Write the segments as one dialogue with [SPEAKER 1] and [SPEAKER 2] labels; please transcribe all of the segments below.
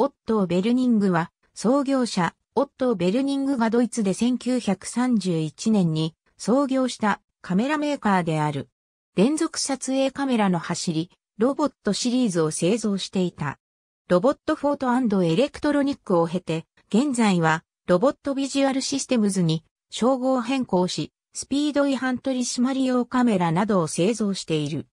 [SPEAKER 1] オットー・ベルニングは、創業者、オットー・ベルニングがドイツで1931年に創業したカメラメーカーである。連続撮影カメラの走り、ロボットシリーズを製造していた。ロボットフォートエレクトロニックを経て、現在はロボットビジュアルシステムズに称号変更し、スピード違反取締用カメラなどを製造している。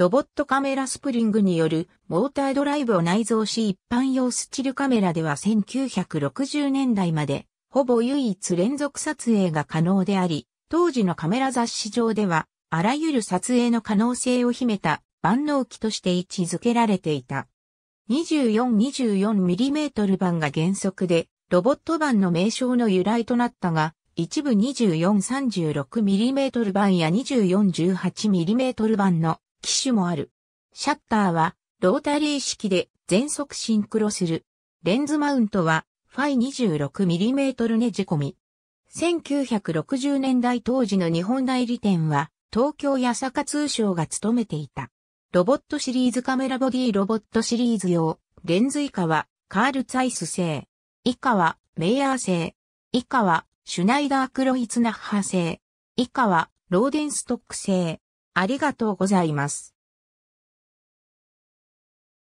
[SPEAKER 1] ロボットカメラスプリングによるモータードライブを内蔵し一般用スチルカメラでは1960年代までほぼ唯一連続撮影が可能であり、当時のカメラ雑誌上ではあらゆる撮影の可能性を秘めた万能機として位置づけられていた。24-24mm 版が原則で、ロボット版の名称の由来となったが、一部 24-36mm 版や 24-18mm 版の機種もある。シャッターはロータリー式で全速シンクロする。レンズマウントはファイ 26mm ねじ込み。1960年代当時の日本代理店は東京八坂通商が務めていた。ロボットシリーズカメラボディロボットシリーズ用、レンズ以下はカールツァイス製。以下はメイヤー製。以下はシュナイダークロイツナッハ製。以下はローデンストック製。ありがとうございます。